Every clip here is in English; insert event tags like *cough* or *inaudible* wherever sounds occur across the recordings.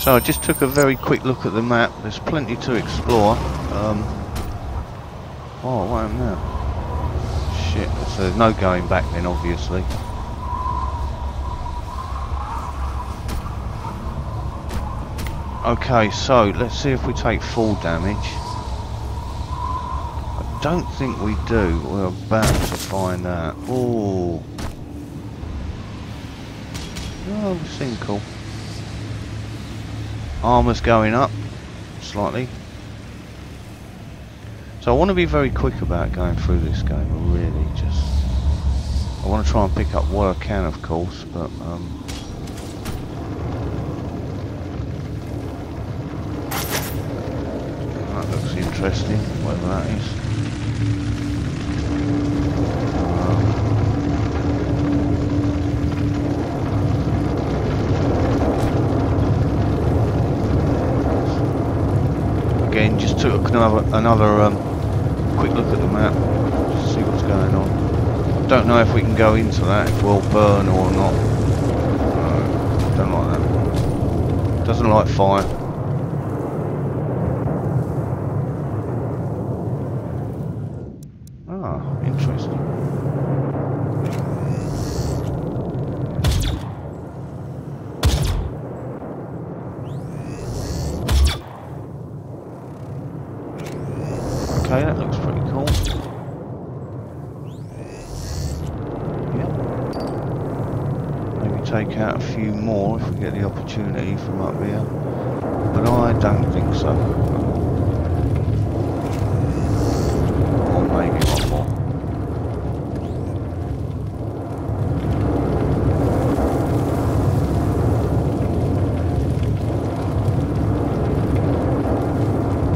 So I just took a very quick look at the map. There's plenty to explore. Um, oh, what happened now? Shit, so there's no going back then, obviously. Okay, so let's see if we take full damage. I don't think we do. We're about to find out. Oh. Oh, sinkhole. Armour's going up slightly. So I want to be very quick about going through this game. Really just. I want to try and pick up what I can, of course, but um, that looks interesting. Whatever that is. Just took another um, quick look at the map, see what's going on. Don't know if we can go into that, if we'll burn or not. No, don't like that. Doesn't like fire. Ah, interesting. Okay, that looks pretty cool. Yep. Maybe take out a few more if we get the opportunity from up here. But I don't think so. Or maybe one more.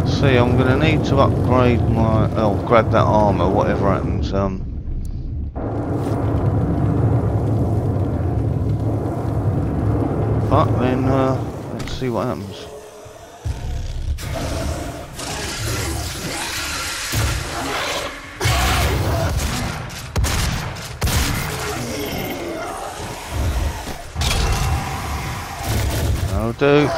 See, I'm going to need to upgrade my, oh, grab that armour, whatever happens. Um, but then, uh, let's see what happens. That'll do.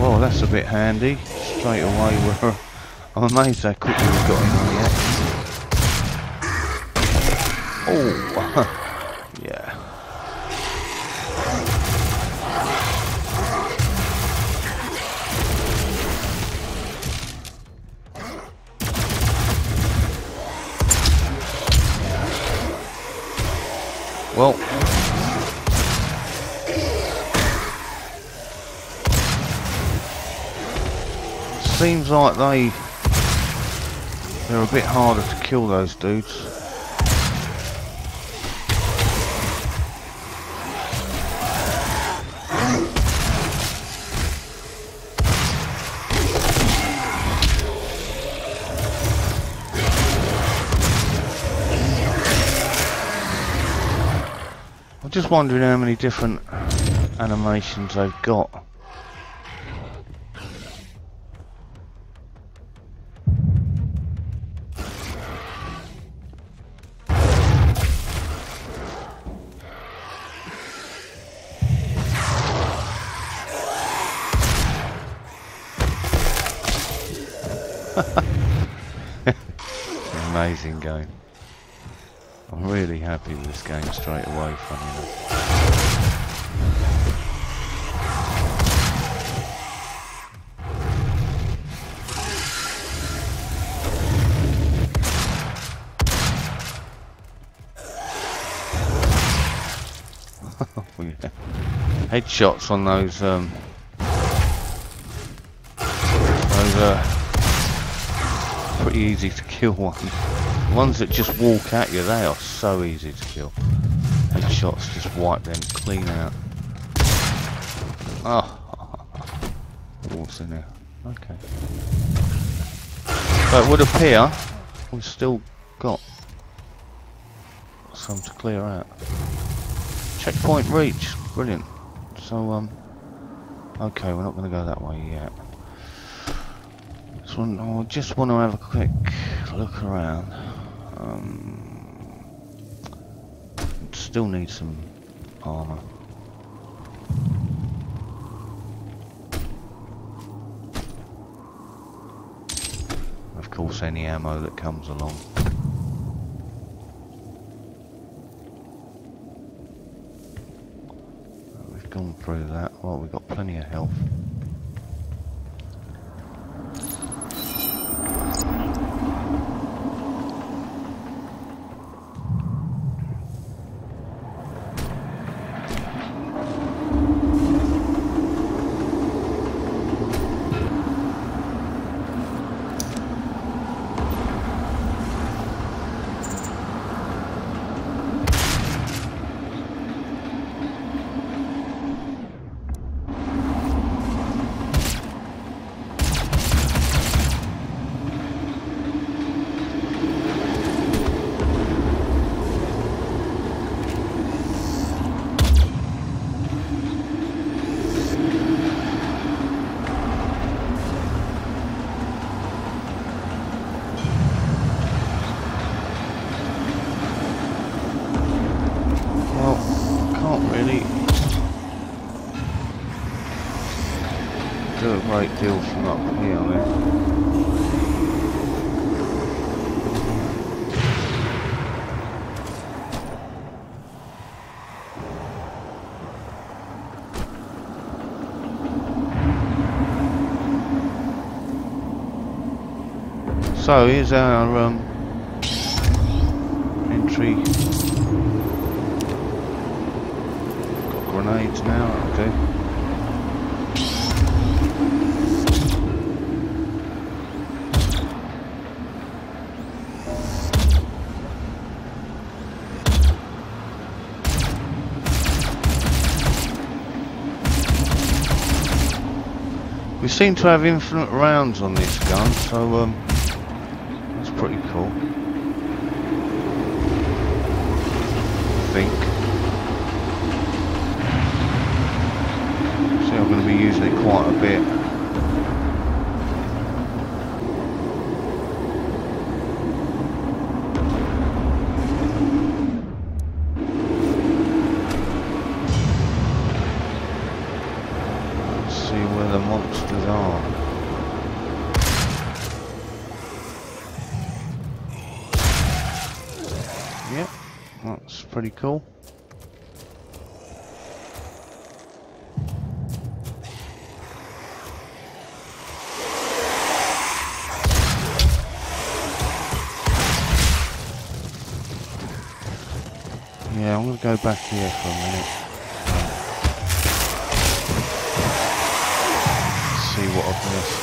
Well, that's a bit handy. Straight away, we're. I'm amazed how quickly we got in on the action. Oh, *laughs* yeah. Well, seems like they they're a bit harder to kill those dudes. I'm just wondering how many different animations they've got. Amazing game. I'm really happy with this game straight away, funny enough. *laughs* Headshots on those um those uh pretty easy to kill ones. Ones that just walk at you, they are so easy to kill. Headshots just wipe them clean out. Oh, what's in there? Okay. But it would appear we've still got some to clear out. Checkpoint reach, Brilliant. So um, okay, we're not going to go that way yet. Want, I just want to have a quick look around. Um, still need some armour. Of course any ammo that comes along. We've gone through that. Well, we've got plenty of health. Well, can't really from up here. So here's our um, entry Got grenades now, seem to have infinite rounds on this gun, so um, that's pretty cool. Pretty cool. Yeah, I'm gonna go back here for a minute. See what I've missed.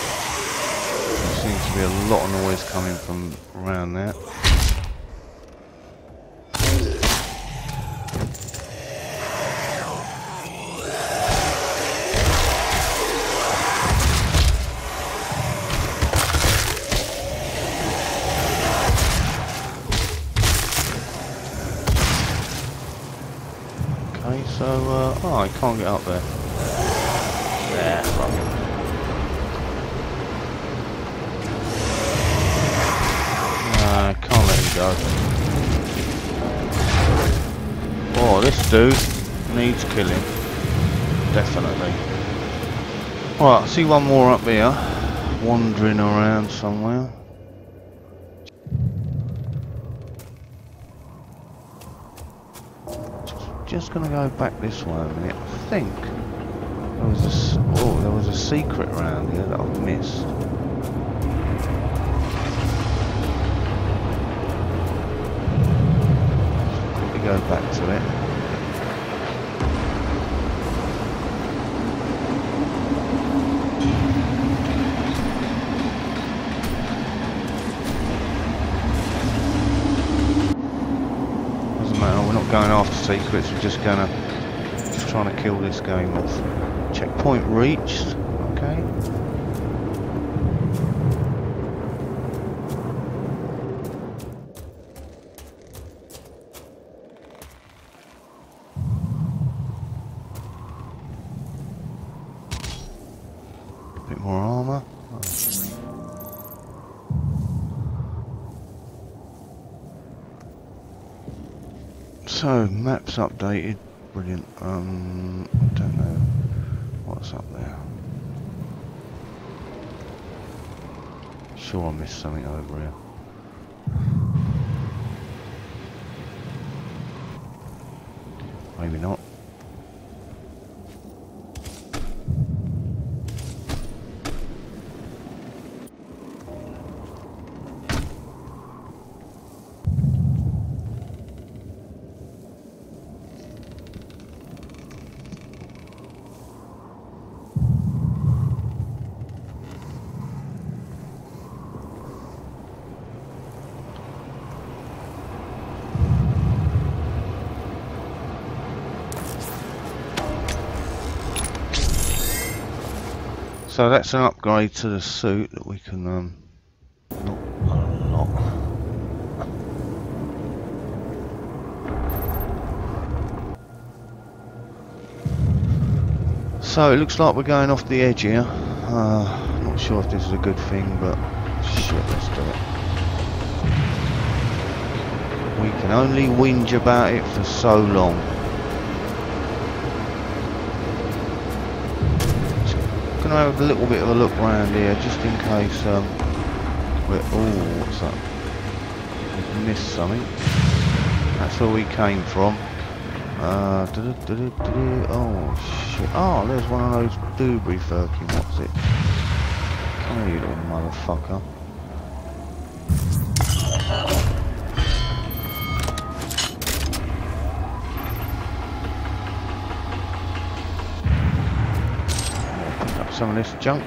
There seems to be a lot of noise coming from around there. Fuck I can't let him go. Oh, this dude needs killing. Definitely. Right, I see one more up here, wandering around somewhere. just gonna go back this way a minute. Think there was a oh there was a secret around here that I've missed. Quickly go back to it. Doesn't matter, we're not going after secrets, we're just gonna just trying to kill this game off. Checkpoint reached, okay. Bit more armour. So, maps updated. Brilliant. Um, I don't know what's up there. Sure I missed something over here. Maybe not. So that's an upgrade to the suit that we can um not. So it looks like we're going off the edge here. Uh, not sure if this is a good thing, but shit, let's do it. We can only whinge about it for so long. Gonna have a little bit of a look around here, just in case um, we're. Oh, what's that? We've missed something. That's where we came from. Uh, -doo -doo -doo. oh shit! Oh, there's one of those Dewberry Firkin. What's it? Come here, you little motherfucker. Some of this junk.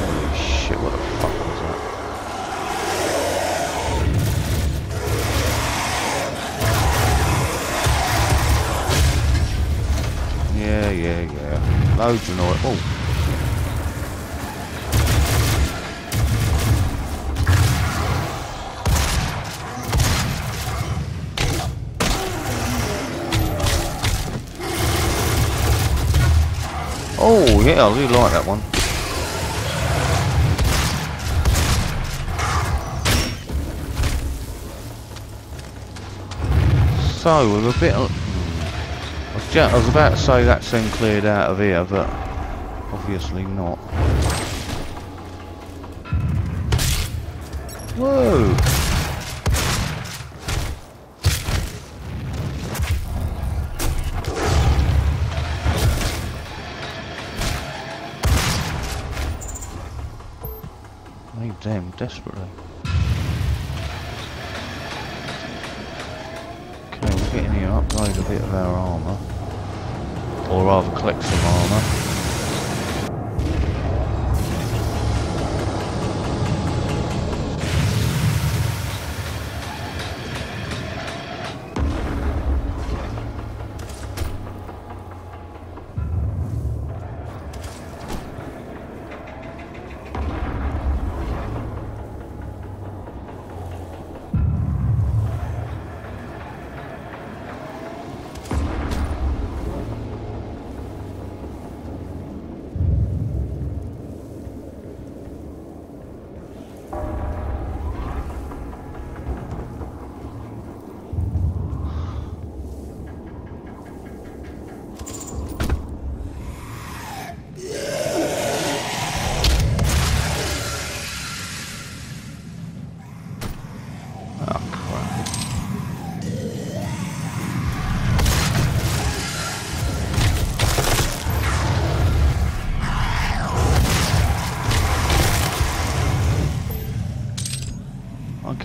Holy shit! What the fuck was that? Yeah, yeah, yeah. Loads of noise. Oh. Oh, yeah, I really like that one. So, with a bit. I was about to say that's then cleared out of here, but obviously not. Whoa! Desperately. Okay, we're getting here, upgrade a bit of our armour. Or rather collect some armour.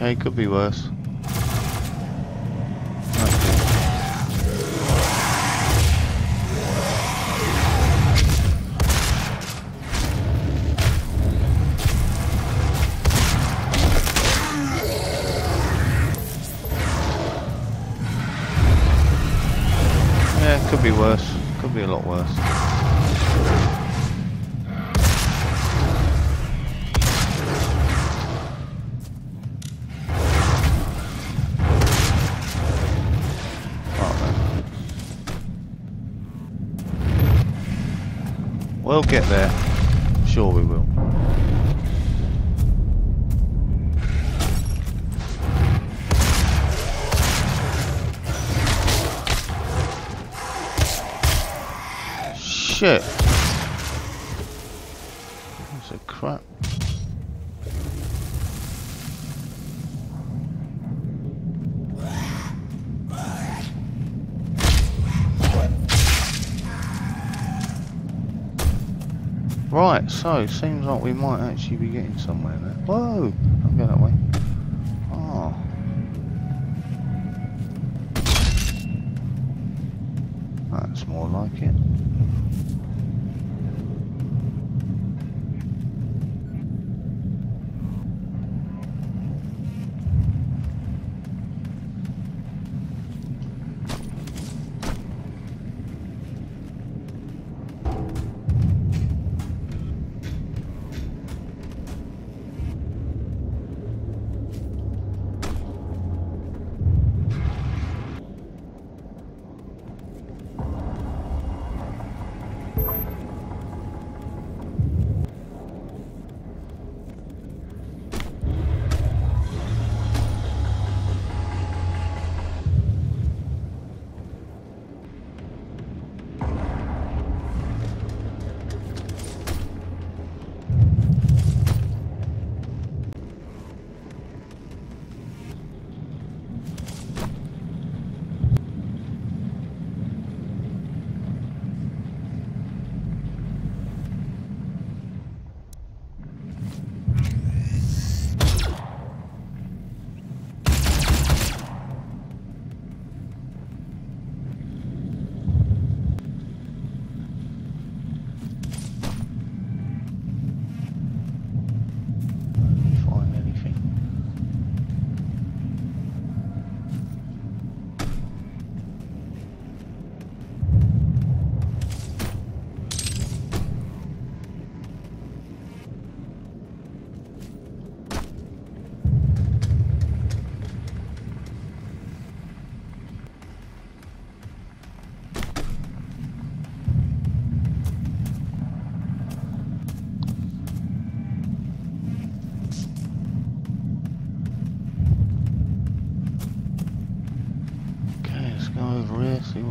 Okay, could be worse. Yeah, could be worse. Could be a lot worse. We'll get there. Sure we will. Shit. Right, so seems like we might actually be getting somewhere there. Whoa! I'll go that way. Oh. That's more like it.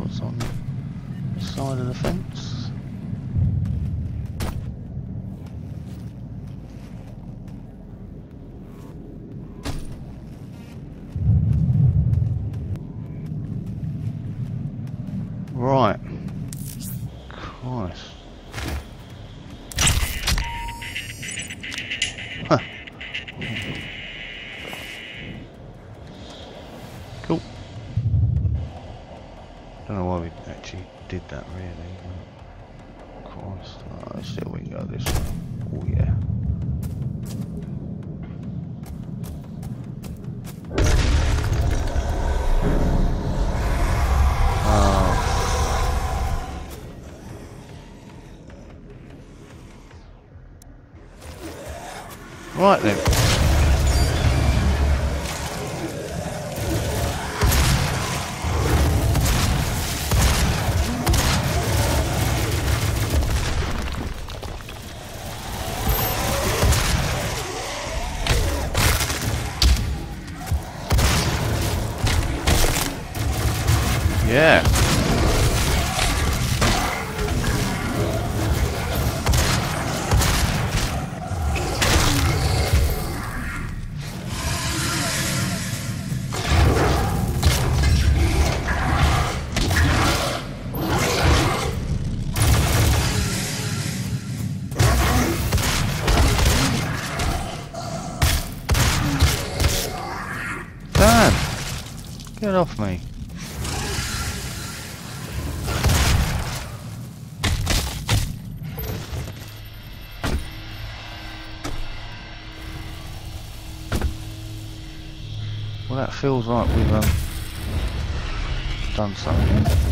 What's on the side of the fence. This way. Oh yeah. Oh. Right then. Off me. Well, that feels like we've um, done something.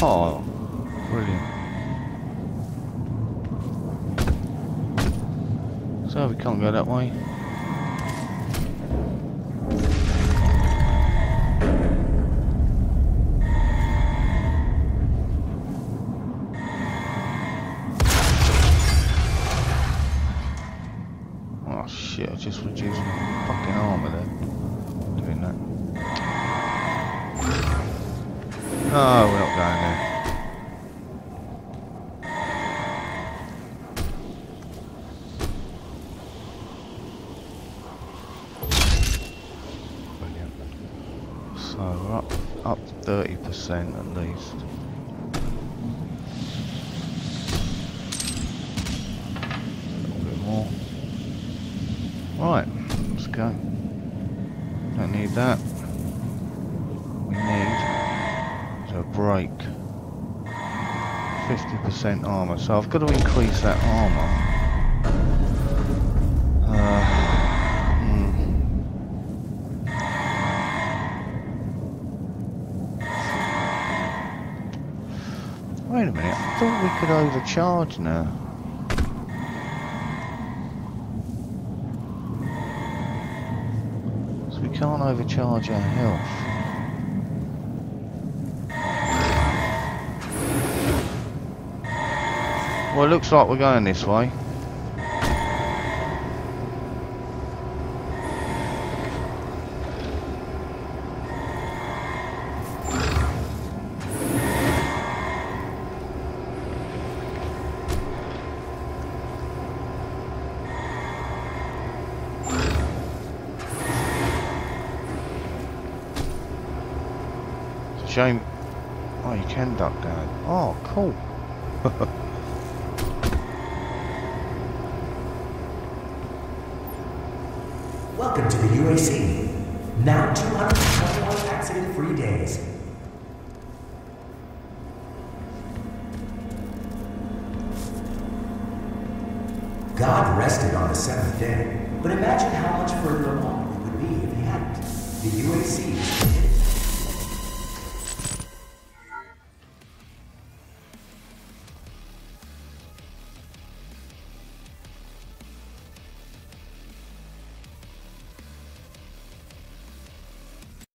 Oh, brilliant. So we can't go that way. 30% at least. A bit more. Right, let's go. Don't need that. We need is a break. 50% armor, so I've got to increase that armor. Wait a minute, I thought we could overcharge now. So we can't overcharge our health. Well, it looks like we're going this way. Shame. Oh, you can duck down. Oh, cool. Welcome to the UAC. Now 221 accident-free days. God rested on the seventh day, but imagine how much further along we would be if he hadn't. The UAC